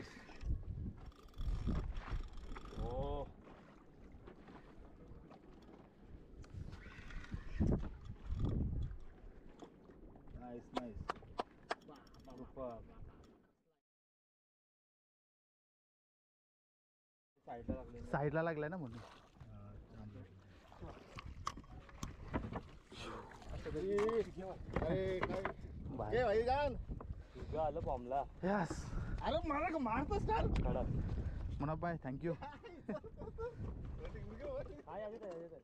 guys oh nice nice superb साईडला लागले ना म्हणून अरे काय बॉम्बला यस అరే మనకు మారుతా సార్ మన అబ్బాయి థ్యాంక్ యూ అదే అదే